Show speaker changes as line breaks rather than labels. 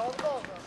oldu oldu.